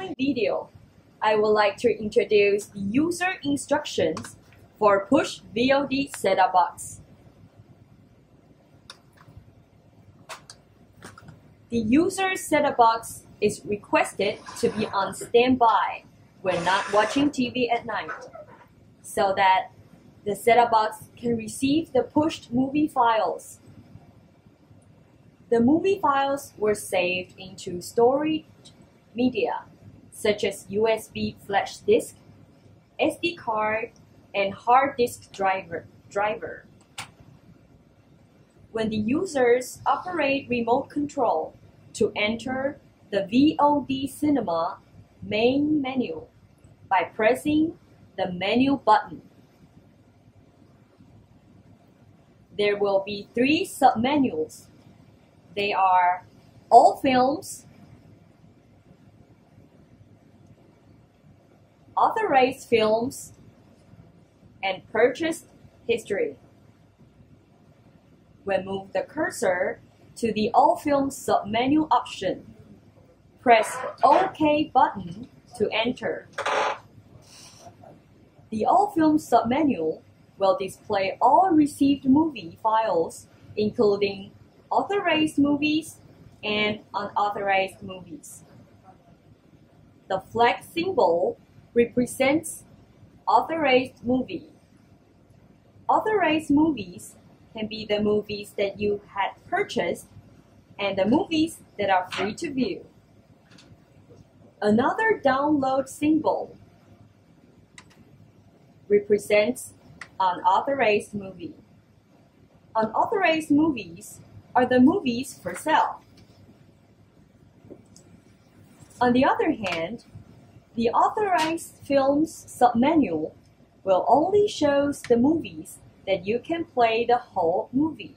following video, I would like to introduce the user instructions for Push VOD set-top box. The user set-top box is requested to be on standby when not watching TV at night, so that the set-top box can receive the pushed movie files. The movie files were saved into storage media, such as USB flash disk, SD card, and hard disk driver. driver. When the users operate remote control to enter the VOD Cinema main menu by pressing the menu button. There will be three submenus. They are All Films, Authorized Films, and Purchased History. When move the cursor to the All Films submenu option, press OK button to enter. The All Films submenu will display all received movie files, including authorized movies and unauthorized movies. The flag symbol represents authorized movie. Authorized movies can be the movies that you had purchased and the movies that are free to view. Another download symbol represents unauthorized movie. Unauthorized movies are the movies for sale. On the other hand, the authorized films submenu will only show the movies that you can play the whole movie.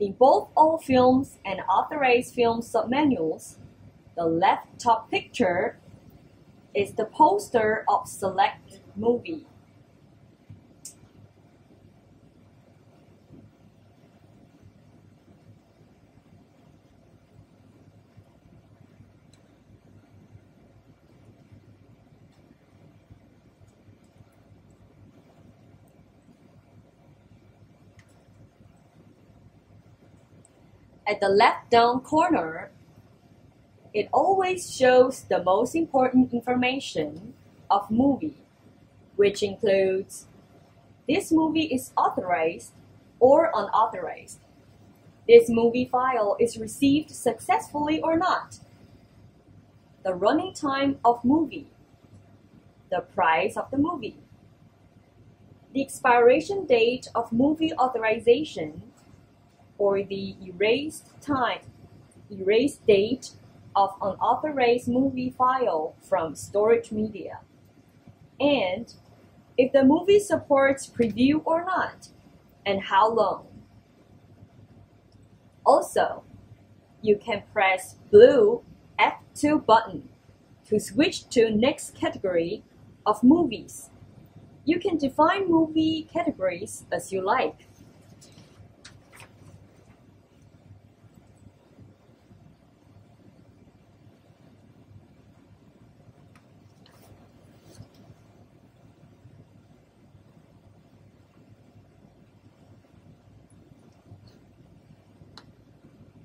In both all films and authorized film submenus, the left top picture is the poster of select movie. At the left down corner, it always shows the most important information of movie, which includes this movie is authorized or unauthorized. This movie file is received successfully or not. The running time of movie. The price of the movie. The expiration date of movie authorization or the erased time, erased date of unauthorized movie file from storage media, and if the movie supports preview or not, and how long. Also, you can press blue F2 button to switch to next category of movies. You can define movie categories as you like.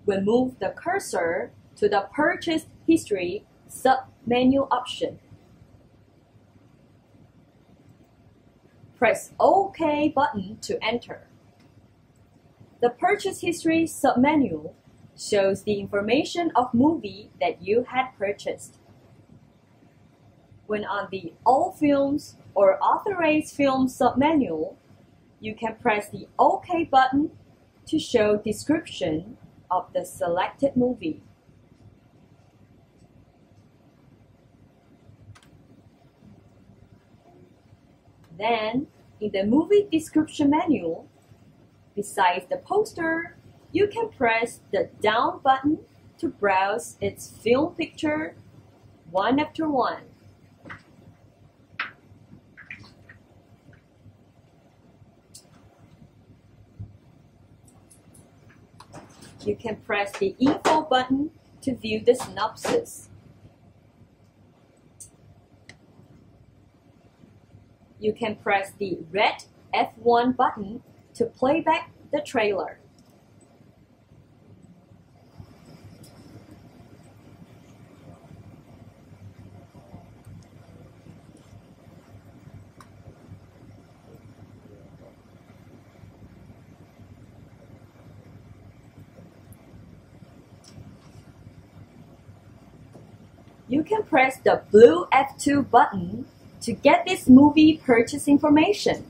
We move the cursor to the Purchase History sub-menu option. Press OK button to enter. The Purchase History sub-menu shows the information of movie that you had purchased. When on the All Films or Authorized Films sub-menu, you can press the OK button to show description of the selected movie. Then, in the movie description menu, besides the poster, you can press the down button to browse its film picture one after one. You can press the info button to view the synopsis. You can press the red F1 button to play back the trailer. You can press the blue F2 button to get this movie purchase information.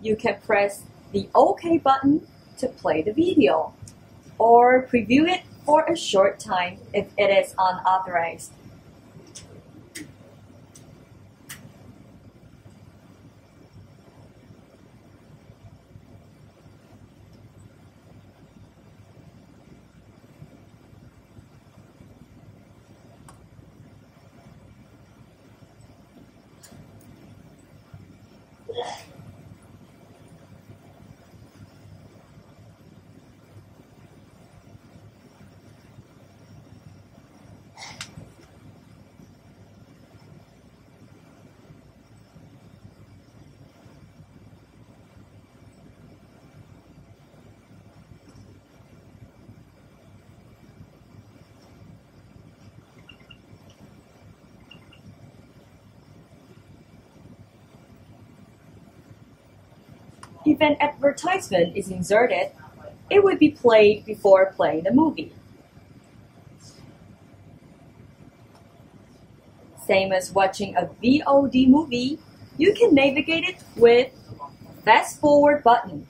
You can press the OK button to play the video or preview it for a short time if it is unauthorized. If an advertisement is inserted, it would be played before playing the movie. Same as watching a VOD movie, you can navigate it with fast forward button.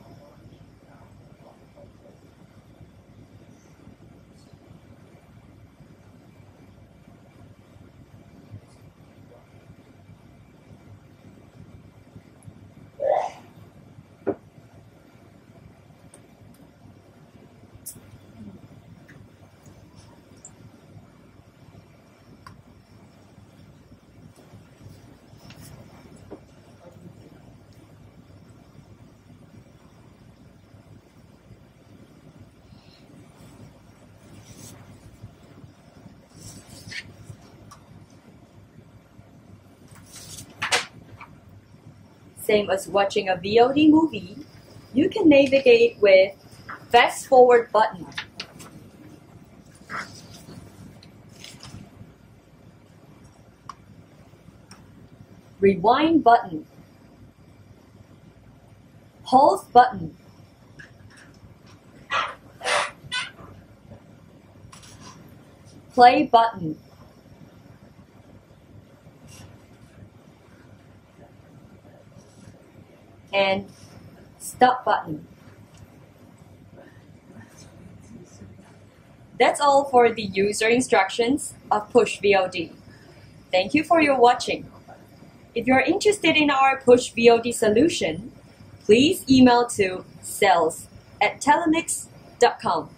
Same as watching a VOD movie, you can navigate with fast forward button. Rewind button. Pause button. Play button. And stop button. That's all for the user instructions of Push VOD. Thank you for your watching. If you're interested in our Push VOD solution, please email to sales at telelynx.com.